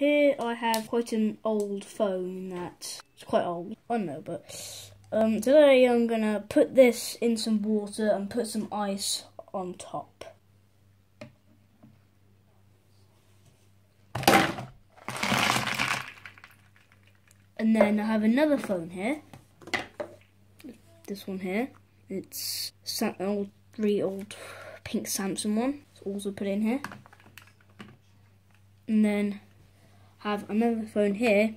here I have quite an old phone that it's quite old. I don't know, but um, today I'm gonna put this in some water and put some ice on top. And then I have another phone here. This one here. It's an old, really old pink Samsung one. It's also put in here. And then have another phone here.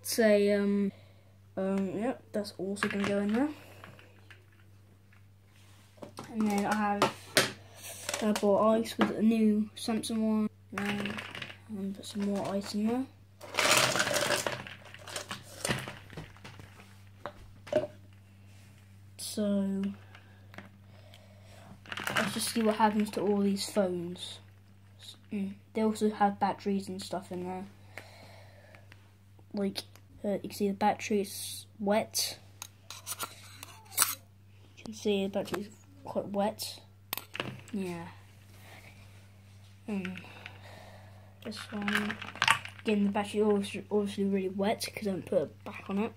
It's a um um yep, that's also gonna go in there. And then I have I bought ice with a new Samsung one. And put some more ice in there. So let's just see what happens to all these phones. Mm. They also have batteries and stuff in there. Like, uh, you can see the battery is wet. You can see the battery is quite wet. Yeah. Mm. This one, again, the battery is obviously really wet because I haven't put it back on it.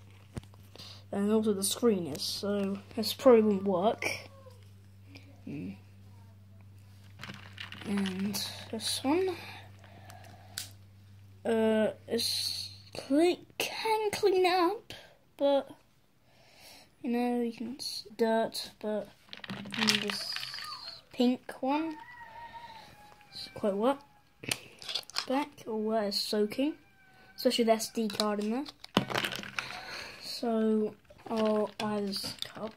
And also the screen is, so this probably won't work. Mm and this one uh is can clean up but you know you can dirt but this pink one it's quite wet back or wet is soaking especially the SD card in there. So I'll add this cup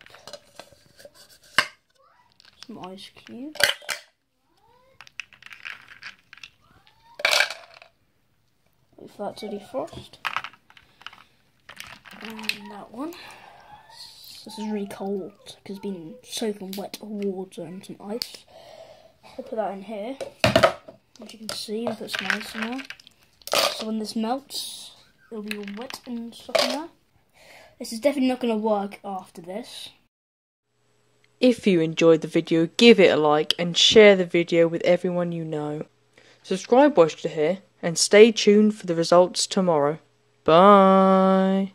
some ice cubes Wait for that to defrost. And um, that one. This is really cold because it's been soaking wet water and some ice. I'll put that in here. As you can see, I'll put some ice in there. So when this melts, it'll be all wet and stuff in there. This is definitely not going to work after this. If you enjoyed the video, give it a like and share the video with everyone you know. Subscribe watch to here and stay tuned for the results tomorrow. Bye.